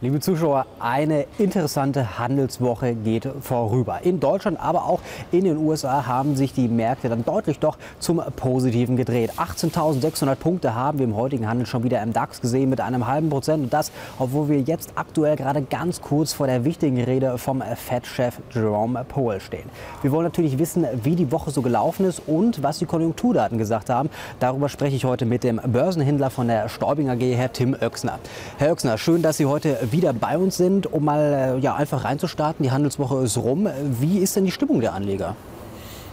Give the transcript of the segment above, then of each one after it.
Liebe Zuschauer, eine interessante Handelswoche geht vorüber. In Deutschland, aber auch in den USA haben sich die Märkte dann deutlich doch zum Positiven gedreht. 18.600 Punkte haben wir im heutigen Handel schon wieder im DAX gesehen mit einem halben Prozent. Und das, obwohl wir jetzt aktuell gerade ganz kurz vor der wichtigen Rede vom Fed-Chef Jerome Powell stehen. Wir wollen natürlich wissen, wie die Woche so gelaufen ist und was die Konjunkturdaten gesagt haben. Darüber spreche ich heute mit dem Börsenhändler von der Stäubing AG, Herr Tim Oechsner. Herr Oechsner, schön, dass Sie heute wieder bei uns sind, um mal äh, ja, einfach reinzustarten. Die Handelswoche ist rum. Wie ist denn die Stimmung der Anleger?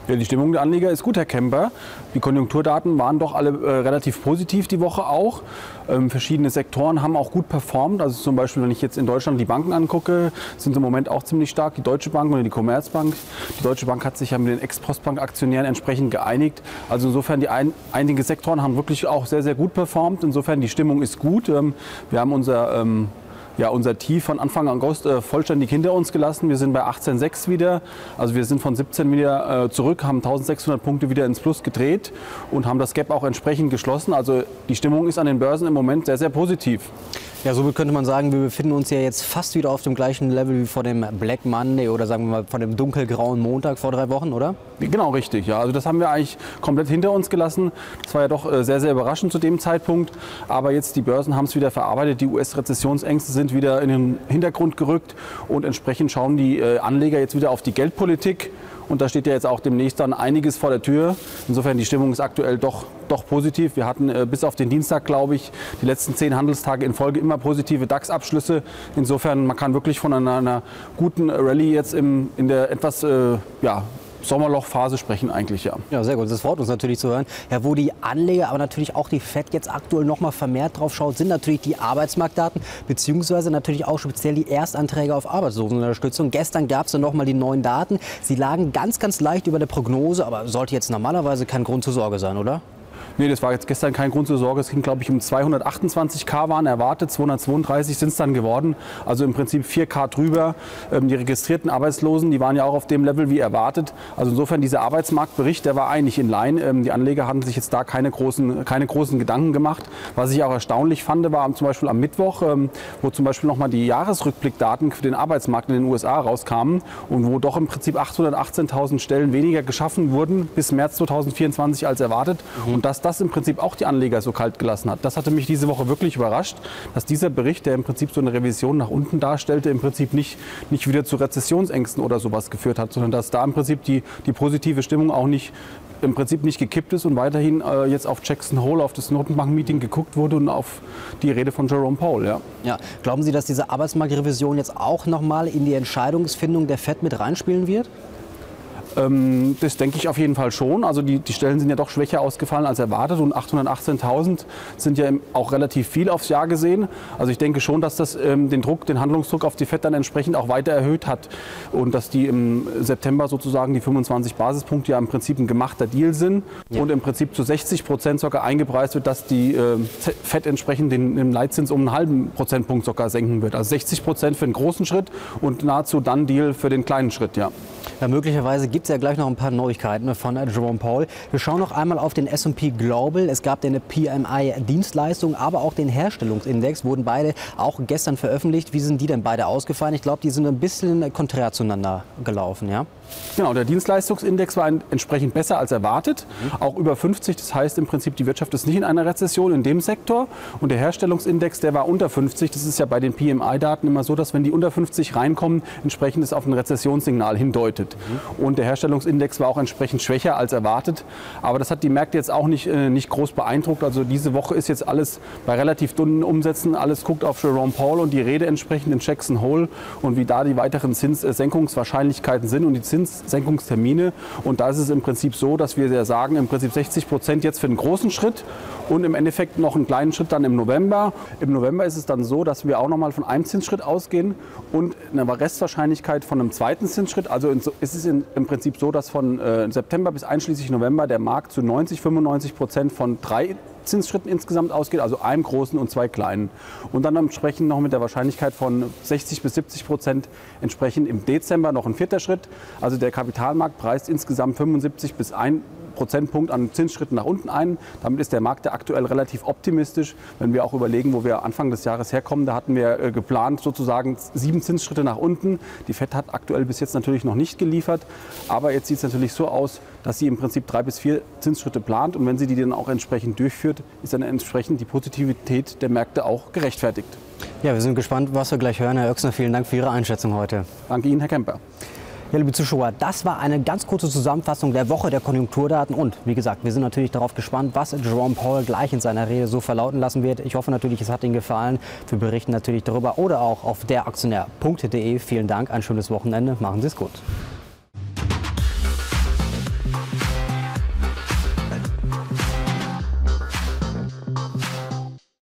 Ja, die Stimmung der Anleger ist gut, Herr Kemper. Die Konjunkturdaten waren doch alle äh, relativ positiv die Woche auch. Ähm, verschiedene Sektoren haben auch gut performt. Also zum Beispiel, wenn ich jetzt in Deutschland die Banken angucke, sind im Moment auch ziemlich stark. Die Deutsche Bank oder die Commerzbank. Die Deutsche Bank hat sich ja mit den Ex-Postbank-Aktionären entsprechend geeinigt. Also insofern, die ein, einige Sektoren haben wirklich auch sehr, sehr gut performt. Insofern, die Stimmung ist gut. Ähm, wir haben unser ähm, ja, unser Tief von Anfang August äh, vollständig hinter uns gelassen. Wir sind bei 18,6 wieder. Also wir sind von 17 wieder äh, zurück, haben 1600 Punkte wieder ins Plus gedreht und haben das Gap auch entsprechend geschlossen. Also die Stimmung ist an den Börsen im Moment sehr, sehr positiv. Ja, somit könnte man sagen, wir befinden uns ja jetzt fast wieder auf dem gleichen Level wie vor dem Black Monday oder sagen wir mal vor dem dunkelgrauen Montag vor drei Wochen, oder? Genau, richtig. Ja, also das haben wir eigentlich komplett hinter uns gelassen. Das war ja doch äh, sehr, sehr überraschend zu dem Zeitpunkt. Aber jetzt die Börsen haben es wieder verarbeitet. Die US-Rezessionsängste sind wieder in den Hintergrund gerückt und entsprechend schauen die äh, Anleger jetzt wieder auf die Geldpolitik. Und da steht ja jetzt auch demnächst dann einiges vor der Tür. Insofern die Stimmung ist aktuell doch, doch positiv. Wir hatten äh, bis auf den Dienstag, glaube ich, die letzten zehn Handelstage in Folge immer positive DAX-Abschlüsse. Insofern, man kann wirklich von einer, einer guten Rallye jetzt im, in der etwas äh, ja, Sommerlochphase sprechen eigentlich, ja. Ja, sehr gut. Das freut uns natürlich zu hören. Ja, wo die Anleger, aber natürlich auch die FED jetzt aktuell noch mal vermehrt drauf schaut, sind natürlich die Arbeitsmarktdaten, beziehungsweise natürlich auch speziell die Erstanträge auf Arbeitslosenunterstützung. Gestern gab es dann noch mal die neuen Daten. Sie lagen ganz, ganz leicht über der Prognose, aber sollte jetzt normalerweise kein Grund zur Sorge sein, oder? Nee, das war jetzt gestern kein Grund zur Sorge. Es ging, glaube ich, um 228k waren erwartet, 232 sind es dann geworden. Also im Prinzip 4k drüber. Ähm, die registrierten Arbeitslosen, die waren ja auch auf dem Level wie erwartet. Also insofern dieser Arbeitsmarktbericht, der war eigentlich in Line. Ähm, die Anleger hatten sich jetzt da keine großen, keine großen Gedanken gemacht. Was ich auch erstaunlich fand, war zum Beispiel am Mittwoch, ähm, wo zum Beispiel nochmal die Jahresrückblickdaten für den Arbeitsmarkt in den USA rauskamen und wo doch im Prinzip 818.000 Stellen weniger geschaffen wurden bis März 2024 als erwartet. Mhm. Und das das im Prinzip auch die Anleger so kalt gelassen hat. Das hatte mich diese Woche wirklich überrascht, dass dieser Bericht, der im Prinzip so eine Revision nach unten darstellte, im Prinzip nicht, nicht wieder zu Rezessionsängsten oder sowas geführt hat, sondern dass da im Prinzip die, die positive Stimmung auch nicht im Prinzip nicht gekippt ist und weiterhin äh, jetzt auf Jackson Hole, auf das Notenbank-Meeting geguckt wurde und auf die Rede von Jerome Powell. Ja. Ja. Glauben Sie, dass diese Arbeitsmarktrevision jetzt auch nochmal in die Entscheidungsfindung der FED mit reinspielen wird? Ähm, das denke ich auf jeden Fall schon. Also die, die Stellen sind ja doch schwächer ausgefallen als erwartet und 818.000 sind ja auch relativ viel aufs Jahr gesehen. Also ich denke schon, dass das ähm, den Druck, den Handlungsdruck auf die FED dann entsprechend auch weiter erhöht hat und dass die im September sozusagen die 25 Basispunkte ja im Prinzip ein gemachter Deal sind ja. und im Prinzip zu 60 Prozent sogar eingepreist wird, dass die äh, FED entsprechend den, den Leitzins um einen halben Prozentpunkt sogar senken wird. Also 60 Prozent für den großen Schritt und nahezu dann Deal für den kleinen Schritt, ja. Ja, möglicherweise gibt es ja gleich noch ein paar Neuigkeiten von Jerome Paul. Wir schauen noch einmal auf den S&P Global. Es gab den PMI Dienstleistung, aber auch den Herstellungsindex wurden beide auch gestern veröffentlicht. Wie sind die denn beide ausgefallen? Ich glaube, die sind ein bisschen konträr zueinander gelaufen, ja? Genau, der Dienstleistungsindex war entsprechend besser als erwartet, mhm. auch über 50. Das heißt im Prinzip, die Wirtschaft ist nicht in einer Rezession in dem Sektor. Und der Herstellungsindex, der war unter 50. Das ist ja bei den PMI-Daten immer so, dass wenn die unter 50 reinkommen, entsprechend es auf ein Rezessionssignal hindeutet. Mhm. Und der Herstellungsindex war auch entsprechend schwächer als erwartet. Aber das hat die Märkte jetzt auch nicht, äh, nicht groß beeindruckt. Also diese Woche ist jetzt alles bei relativ dünnen Umsätzen. Alles guckt auf Jerome Paul und die Rede entsprechend in Jackson Hole und wie da die weiteren Zinssenkungswahrscheinlichkeiten sind und die Zinssenkungstermine. Und da ist es im Prinzip so, dass wir sagen, im Prinzip 60 Prozent jetzt für den großen Schritt und im Endeffekt noch einen kleinen Schritt dann im November. Im November ist es dann so, dass wir auch noch mal von einem Zinsschritt ausgehen und eine Restwahrscheinlichkeit von einem zweiten Zinsschritt. Also ist es im Prinzip so, dass von äh, September bis einschließlich November der Markt zu 90, 95 Prozent von drei Zinsschritten insgesamt ausgeht, also einem großen und zwei kleinen. Und dann entsprechend noch mit der Wahrscheinlichkeit von 60 bis 70 Prozent entsprechend im Dezember noch ein vierter Schritt. Also der Kapitalmarkt preist insgesamt 75 bis 1 Prozentpunkt an Zinsschritten nach unten ein. Damit ist der Markt aktuell relativ optimistisch. Wenn wir auch überlegen, wo wir Anfang des Jahres herkommen, da hatten wir äh, geplant sozusagen sieben Zinsschritte nach unten. Die FED hat aktuell bis jetzt natürlich noch nicht geliefert. Aber jetzt sieht es natürlich so aus, dass sie im Prinzip drei bis vier Zinsschritte plant. Und wenn sie die dann auch entsprechend durchführt, ist dann entsprechend die Positivität der Märkte auch gerechtfertigt. Ja, wir sind gespannt, was wir gleich hören. Herr Oechsner, vielen Dank für Ihre Einschätzung heute. Danke Ihnen, Herr Kemper. Ja, liebe Zuschauer, das war eine ganz kurze Zusammenfassung der Woche der Konjunkturdaten. Und wie gesagt, wir sind natürlich darauf gespannt, was Jerome Powell gleich in seiner Rede so verlauten lassen wird. Ich hoffe natürlich, es hat Ihnen gefallen. Wir berichten natürlich darüber oder auch auf deraktionär.de. Vielen Dank, ein schönes Wochenende. Machen Sie es gut.